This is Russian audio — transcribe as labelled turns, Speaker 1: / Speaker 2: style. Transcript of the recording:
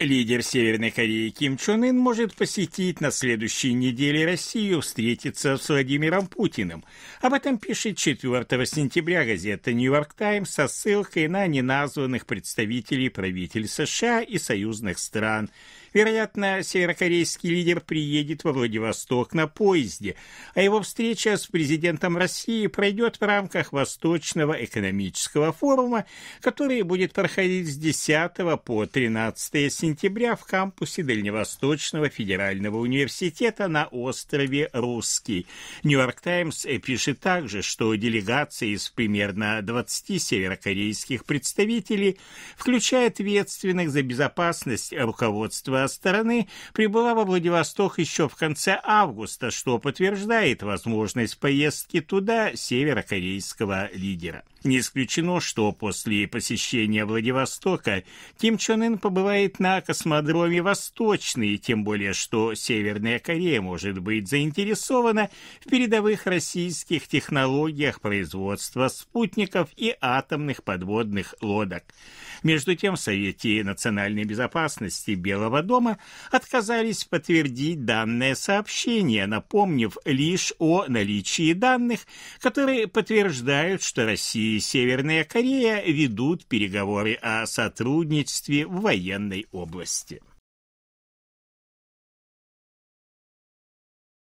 Speaker 1: Лидер Северной Кореи Ким Чен Ын может посетить на следующей неделе Россию, встретиться с Владимиром Путиным. Об этом пишет 4 сентября газета «Нью-Йорк Таймс» со ссылкой на неназванных представителей правителей США и союзных стран – Вероятно, северокорейский лидер приедет во Владивосток на поезде, а его встреча с президентом России пройдет в рамках Восточного экономического форума, который будет проходить с 10 по 13 сентября в кампусе Дальневосточного федерального университета на острове Русский. Нью-Йорк Таймс пишет также, что делегация из примерно 20 северокорейских представителей, включая ответственных за безопасность руководства стороны прибыла во Владивосток еще в конце августа, что подтверждает возможность поездки туда северокорейского лидера. Не исключено, что после посещения Владивостока Ким Чен Ын побывает на космодроме Восточный, тем более, что Северная Корея может быть заинтересована в передовых российских технологиях производства спутников и атомных подводных лодок. Между тем, в Совете национальной безопасности Белого дома отказались подтвердить данное сообщение, напомнив лишь о наличии данных, которые подтверждают, что Россия и Северная Корея ведут переговоры о сотрудничестве в военной области.